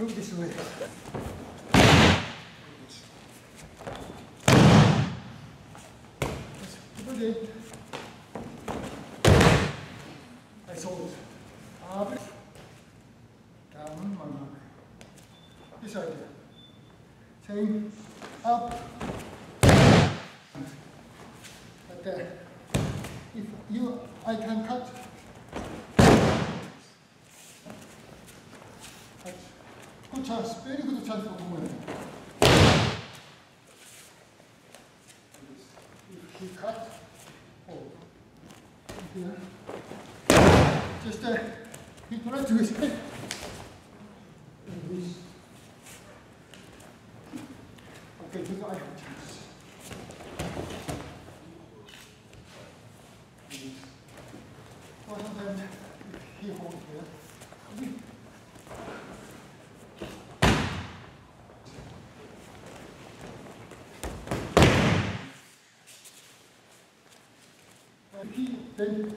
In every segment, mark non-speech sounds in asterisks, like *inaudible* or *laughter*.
Move this way. Put it. I it. Up. Down, one mark. This idea. Same. Up. Like that. If you, I can. Cut. Chance for movement. If he cut, oh, here. Just he tried to. This. Okay, I have chance. One of them, if he hold here. And he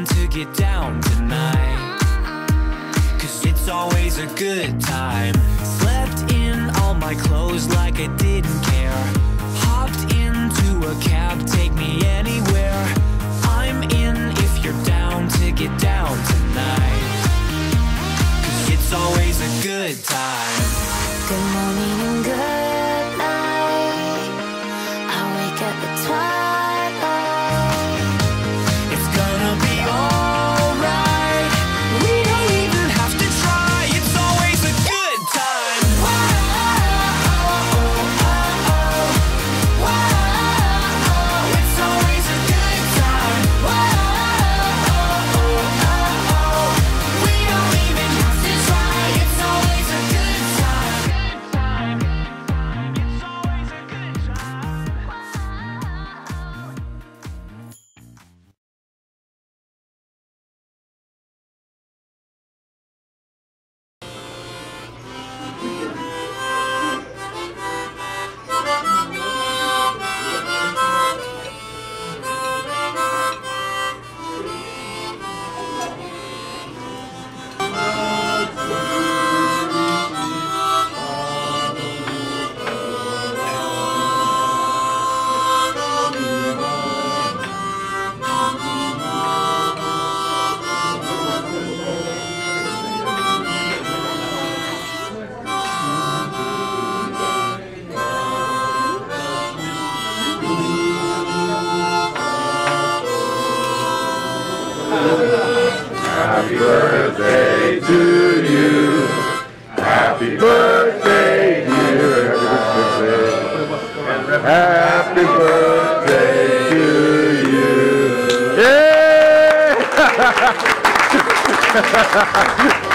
down to get down tonight. Cause it's always a good time. Slept in all my clothes like I didn't care. Hopped into a cab, take me anywhere. I'm in if you're down to get down tonight. Cause it's always a good time. Good morning and good night. I wake up at twilight. Obrigado. *laughs*